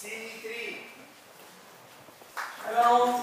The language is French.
C3. Alors,